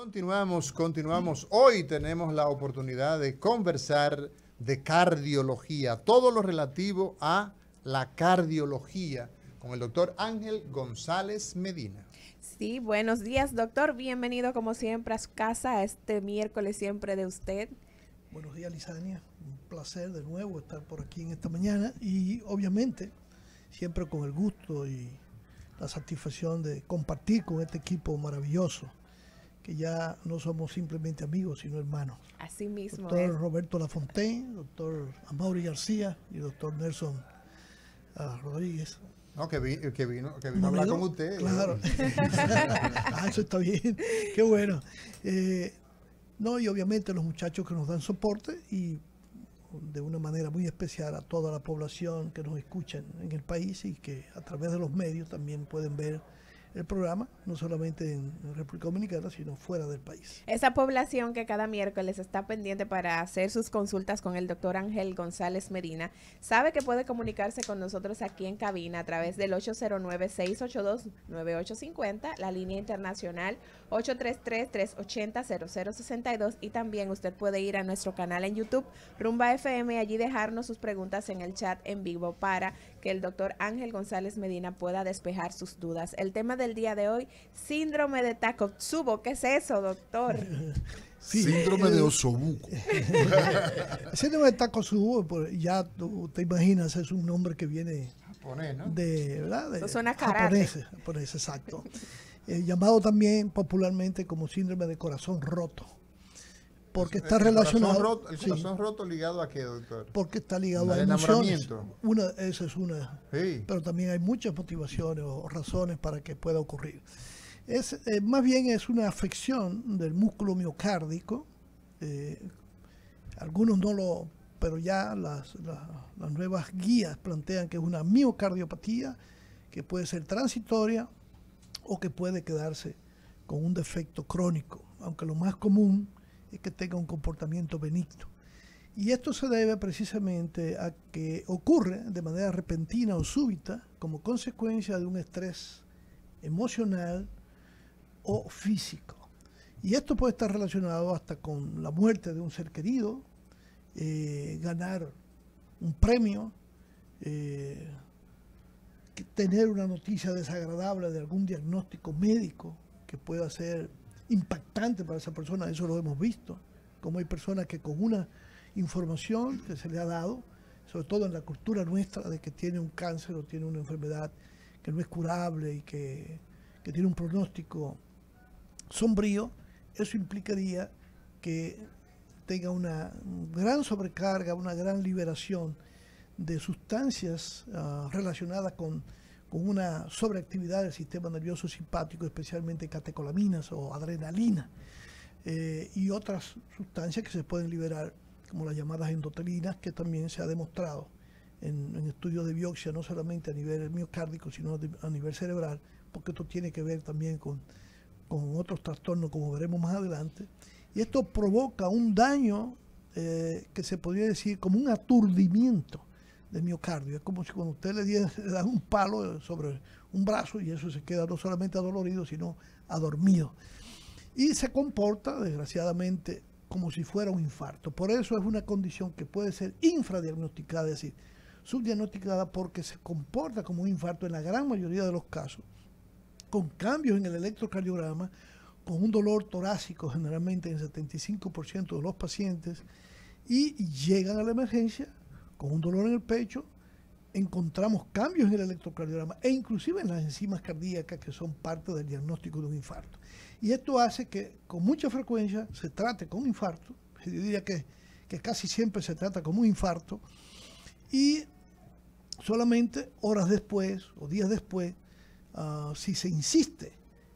Continuamos, continuamos. Hoy tenemos la oportunidad de conversar de cardiología, todo lo relativo a la cardiología con el doctor Ángel González Medina. Sí, buenos días, doctor. Bienvenido como siempre a su casa este miércoles siempre de usted. Buenos días, Lisania. Un placer de nuevo estar por aquí en esta mañana y obviamente siempre con el gusto y la satisfacción de compartir con este equipo maravilloso que ya no somos simplemente amigos, sino hermanos. Así mismo. Doctor Roberto Lafontaine, doctor Amaury García y doctor Nelson uh, Rodríguez. No, que, vi, que vino, que vino a hablar con usted. Claro. ah, eso está bien. Qué bueno. Eh, no, y obviamente los muchachos que nos dan soporte y de una manera muy especial a toda la población que nos escuchan en el país y que a través de los medios también pueden ver el programa, no solamente en República Dominicana, sino fuera del país. Esa población que cada miércoles está pendiente para hacer sus consultas con el doctor Ángel González Medina, sabe que puede comunicarse con nosotros aquí en cabina a través del 809-682-9850, la línea internacional 833-380-0062 y también usted puede ir a nuestro canal en YouTube, Rumba FM, y allí dejarnos sus preguntas en el chat en vivo para que el doctor Ángel González Medina pueda despejar sus dudas. El tema del día de hoy, síndrome de Takotsubo. ¿Qué es eso, doctor? síndrome de Osobuco. síndrome de Takotsubo, pues, ya tú te imaginas, es un nombre que viene de, ¿verdad? De suena japonés, japonés, exacto. Eh, llamado también popularmente como síndrome de corazón roto porque está relacionado. ¿El corazón roto ligado a qué, doctor? Porque está ligado a emociones. Una, esa es una. Pero también hay muchas motivaciones o razones para que pueda ocurrir. Es, eh, más bien es una afección del músculo miocárdico. Eh, algunos no lo. Pero ya las, las nuevas guías plantean que es una miocardiopatía que puede ser transitoria o que puede quedarse con un defecto crónico. Aunque lo más común es que tenga un comportamiento benigno. Y esto se debe precisamente a que ocurre de manera repentina o súbita como consecuencia de un estrés emocional o físico. Y esto puede estar relacionado hasta con la muerte de un ser querido, eh, ganar un premio, eh, tener una noticia desagradable de algún diagnóstico médico que pueda ser impactante para esa persona, eso lo hemos visto, como hay personas que con una información que se le ha dado, sobre todo en la cultura nuestra, de que tiene un cáncer o tiene una enfermedad que no es curable y que, que tiene un pronóstico sombrío, eso implicaría que tenga una gran sobrecarga, una gran liberación de sustancias uh, relacionadas con con una sobreactividad del sistema nervioso simpático, especialmente catecolaminas o adrenalina, eh, y otras sustancias que se pueden liberar, como las llamadas endotelinas, que también se ha demostrado en, estudios de biopsia, no solamente a nivel miocárdico, sino a nivel cerebral, porque esto tiene que ver también con, con otros trastornos, como veremos más adelante. Y esto provoca un daño eh, que se podría decir como un aturdimiento de miocardio. Es como si cuando usted le, diera, da un palo sobre un brazo y eso se queda no solamente adolorido, sino adormido. Y se comporta, desgraciadamente, como si fuera un infarto. Por eso es una condición que puede ser infradiagnosticada, es decir, subdiagnosticada porque se comporta como un infarto en la gran mayoría de los casos, con cambios en el electrocardiograma, con un dolor torácico generalmente en el 75% de los pacientes, y llegan a la emergencia con un dolor en el pecho, encontramos cambios en el electrocardiograma e inclusive en las enzimas cardíacas que son parte del diagnóstico de un infarto. Y esto hace que con mucha frecuencia se trate con infarto, yo diría que, casi siempre se trata como un infarto, y solamente horas después o días después, ah, si se insiste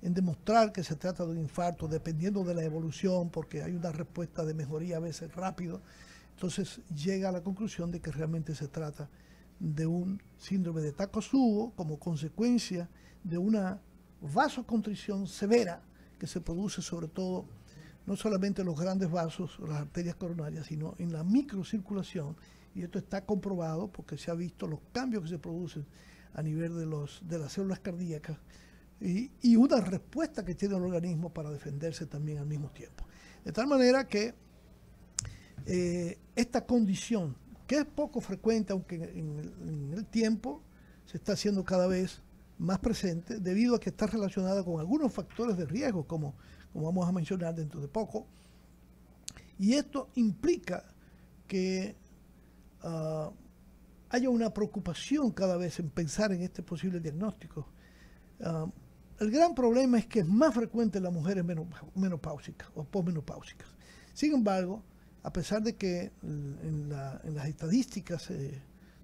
en demostrar que se trata de un infarto, dependiendo de la evolución, porque hay una respuesta de mejoría a veces rápido, entonces llega a la conclusión de que realmente se trata de un síndrome de Takotsubo como consecuencia de una vasocontrición severa que se produce sobre todo no solamente en los grandes vasos las arterias coronarias, sino en la microcirculación. Y esto está comprobado porque se ha visto los cambios que se producen a nivel de, los, de las células cardíacas y, una respuesta que tiene el organismo para defenderse también al mismo tiempo. De tal manera que eh, esta condición, que es poco frecuente, aunque en el, tiempo se está haciendo cada vez más presente, debido a que está relacionada con algunos factores de riesgo, como, como vamos a mencionar dentro de poco. Y esto implica que ah, haya una preocupación cada vez en pensar en este posible diagnóstico. Ah, el gran problema es que es más frecuente en las mujeres menopáusicas o posmenopáusicas. Sin embargo, a pesar de que en, las estadísticas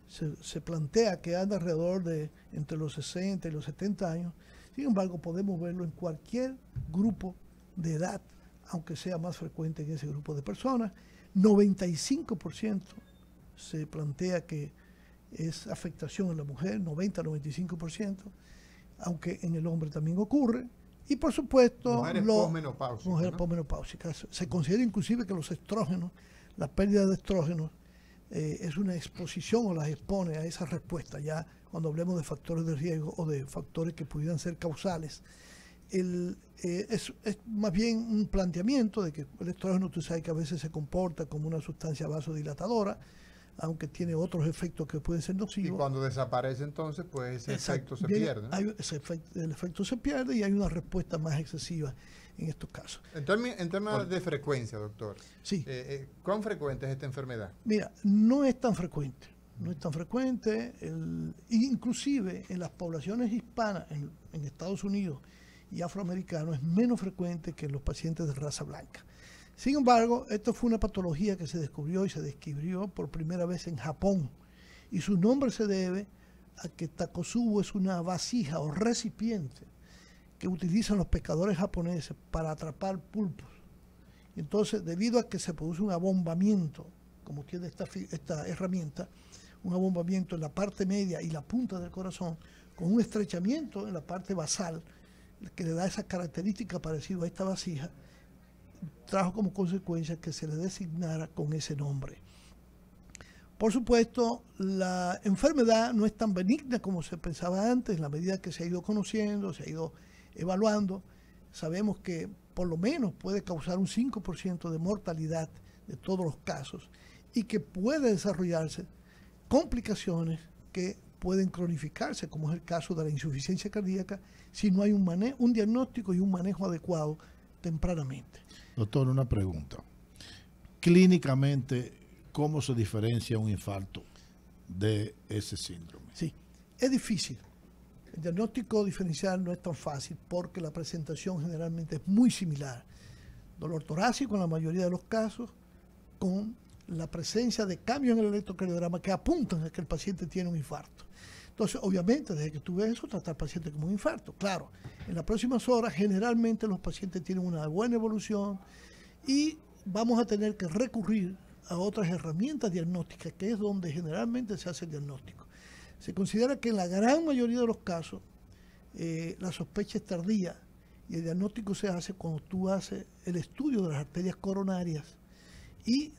se, plantea que anda alrededor de entre los 60 y los 70 años, sin embargo podemos verlo en cualquier grupo de edad, aunque sea más frecuente en ese grupo de personas. 95% se plantea que es afectación en la mujer, 90-95% aunque en el hombre también ocurre. Y por supuesto, mujeres posmenopáusicas. Se considera inclusive que los estrógenos, la pérdida de estrógenos, eh, es una exposición o las expone a esa respuesta, ya cuando hablemos de factores de riesgo o de factores que pudieran ser causales. El, eh, es, es, más bien un planteamiento de que el estrógeno, tú sabes que a veces se comporta como una sustancia vasodilatadora, aunque tiene otros efectos que pueden ser nocivos. Y cuando desaparece entonces, pues ese efecto se pierde. el efecto se pierde y hay una respuesta más excesiva en estos casos. En, términos de frecuencia, doctor, sí. Eh, eh, ¿cuán frecuente es esta enfermedad? Mira, no es tan frecuente. No es tan frecuente, el, inclusive en las poblaciones hispanas en, en Estados Unidos y afroamericanos es menos frecuente que en los pacientes de raza blanca. Sin embargo, esto fue una patología que se descubrió y se describió por primera vez en Japón. Y su nombre se debe a que takosubo es una vasija o recipiente que utilizan los pescadores japoneses para atrapar pulpos. Entonces, debido a que se produce un abombamiento, como tiene esta, esta herramienta, un abombamiento en la parte media y la punta del corazón, con un estrechamiento en la parte basal, que le da esa característica parecida a esta vasija, trajo como consecuencia que se le designara con ese nombre. Por supuesto, la enfermedad no es tan benigna como se pensaba antes, en la medida que se ha ido conociendo, se ha ido evaluando. Sabemos que por lo menos puede causar un 5% de mortalidad de todos los casos y que puede desarrollarse complicaciones que pueden cronificarse, como es el caso de la insuficiencia cardíaca, si no hay un, un diagnóstico y un manejo adecuado tempranamente. Doctor, una pregunta. Clínicamente, ¿cómo se diferencia un infarto de ese síndrome? Sí, es difícil. El diagnóstico diferencial no es tan fácil porque la presentación generalmente es muy similar. Dolor torácico en la mayoría de los casos, con la presencia de cambios en el electrocardiograma que apuntan a que el paciente tiene un infarto. Entonces, obviamente, desde que tú ves eso, tratar al paciente como un infarto. Claro, en las próximas horas, generalmente los pacientes tienen una buena evolución y vamos a tener que recurrir a otras herramientas diagnósticas, que es donde generalmente se hace el diagnóstico. Se considera que en la gran mayoría de los casos, eh, la sospecha es tardía y el diagnóstico se hace cuando tú haces el estudio de las arterias coronarias y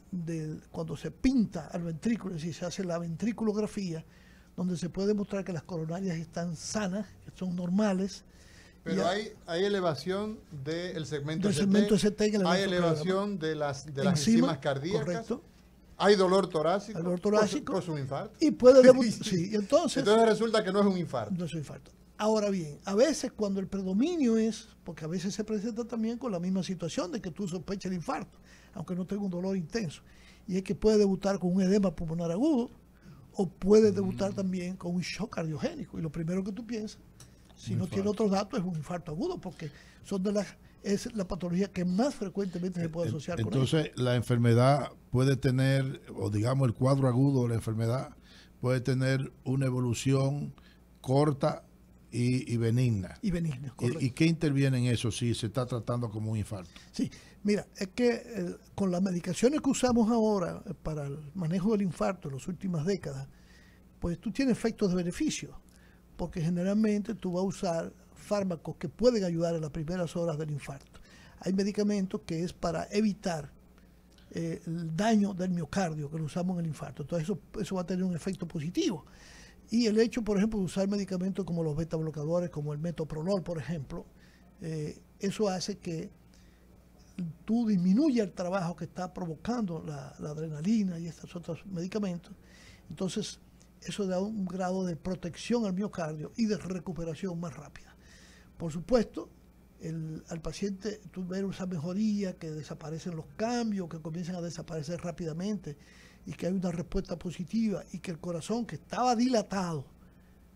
cuando se pinta al ventrículo, es decir, se hace la ventriculografía, donde se puede demostrar que las coronarias están sanas, que son normales. Pero hay, hay elevación del segmento, del segmento ST, hay elevación de las, de las enzimas cardíacas. Correcto. Hay dolor torácico. Dolor torácico. es un infarto. Y puede sí, entonces, entonces resulta que no es un infarto. No es un infarto. Ahora bien, a veces cuando el predominio es, porque a veces se presenta también con la misma situación de que tú sospechas el infarto, aunque no tenga un dolor intenso, y es que puede debutar con un edema pulmonar agudo, o puede debutar mm. también con un shock cardiogénico. Y lo primero que tú piensas, si no tiene otros datos, es un infarto agudo, porque son de las es la patología que más frecuentemente se puede asociar Entonces, con Entonces, la enfermedad puede tener, o digamos el cuadro agudo de la enfermedad, puede tener una evolución corta y, benigna. Y benigna, ¿Y, ¿Y, qué interviene en eso si se está tratando como un infarto? Sí, Mira, es que eh, con las medicaciones que usamos ahora eh, para el manejo del infarto en las últimas décadas, pues tú tienes efectos de beneficio, porque generalmente tú vas a usar fármacos que pueden ayudar en las primeras horas del infarto. Hay medicamentos que es para evitar eh, el daño del miocardio que lo usamos en el infarto. Entonces eso, eso va a tener un efecto positivo. Y el hecho, por ejemplo, de usar medicamentos como los beta bloqueadores, como el metoprolol, por ejemplo, eso hace que tú disminuyas el trabajo que está provocando la, adrenalina y estos otros medicamentos. Entonces, eso da un grado de protección al miocardio y de recuperación más rápida. Por supuesto, al paciente tú ves esa mejoría, que desaparecen los cambios, que comienzan a desaparecer rápidamente y que hay una respuesta positiva y que el corazón que estaba dilatado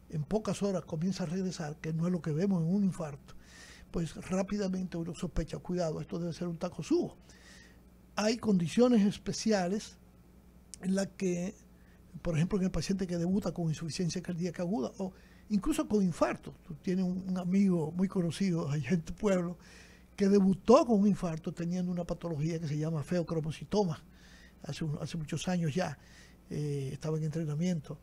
en pocas horas comienza a regresar, que no es lo que vemos en un infarto, pues rápidamente uno sospecha, cuidado, esto debe ser un taco subo. Hay condiciones especiales en las que, por ejemplo, en el paciente que debuta con insuficiencia cardíaca aguda o incluso con infarto. Tú tienes un, amigo muy conocido allá en tu pueblo que debutó con un infarto teniendo una patología que se llama feocromocitoma. Hace, hace muchos años ya eh, estaba en entrenamiento.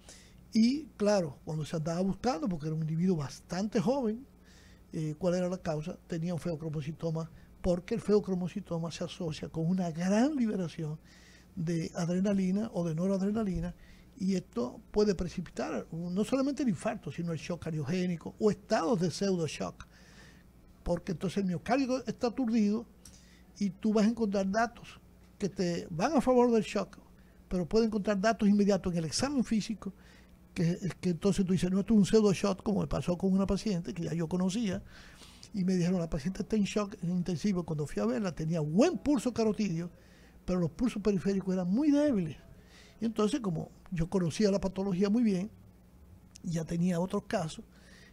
Y claro, cuando se andaba buscando, porque era un individuo bastante joven, eh, cuál era la causa, tenía un feocromocitoma, porque el feocromocitoma se asocia con una gran liberación de adrenalina o de noradrenalina y esto puede precipitar no solamente el infarto, sino el shock cardiogénico o estados de pseudo shock, porque entonces el miocardio está aturdido y tú vas a encontrar datos que te van a favor del shock, pero puedes encontrar datos inmediatos en el examen físico que, que entonces tú dices, no, esto es un pseudo shock, como me pasó con una paciente que ya yo conocía, y me dijeron, la paciente está en shock en intensivo. Cuando fui a verla, tenía buen pulso carotidio, pero los pulsos periféricos eran muy débiles. Y entonces, como yo conocía la patología muy bien, ya tenía otros casos,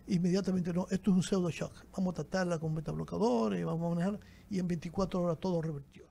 inmediatamente no, esto es un pseudo shock. Vamos a tratarla con beta-bloqueadores, vamos a manejarla, y en 24 horas todo revertió.